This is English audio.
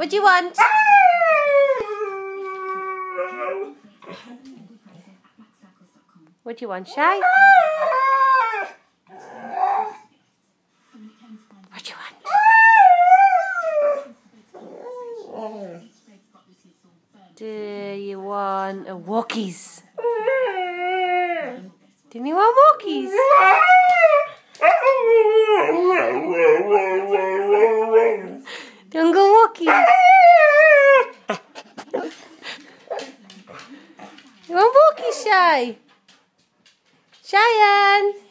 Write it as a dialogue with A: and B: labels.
A: What do you want? What do you want, Shy? What do you want? Do you want a walkies? Do you want walkies? Do you want to want walkies, Shy? Cheyenne!